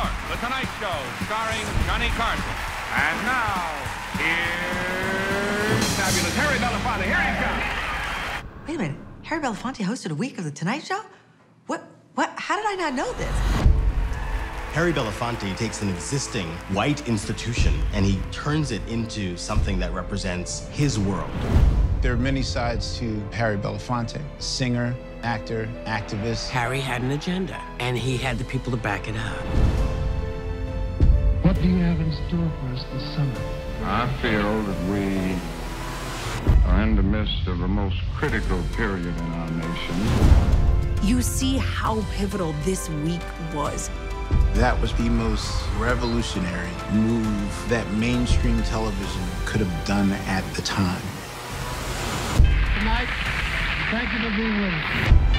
York, The Tonight Show, starring Johnny Carson. And now, here's fabulous Harry Belafonte. Here he comes. Wait a minute. Harry Belafonte hosted a week of The Tonight Show? What? What? How did I not know this? Harry Belafonte takes an existing white institution and he turns it into something that represents his world. There are many sides to Harry Belafonte singer, actor, activist. Harry had an agenda, and he had the people to back it up. What do you have in store for us this summer? I feel that we are in the midst of a most critical period in our nation. You see how pivotal this week was. That was the most revolutionary move that mainstream television could have done at the time. Tonight, thank you for being with us.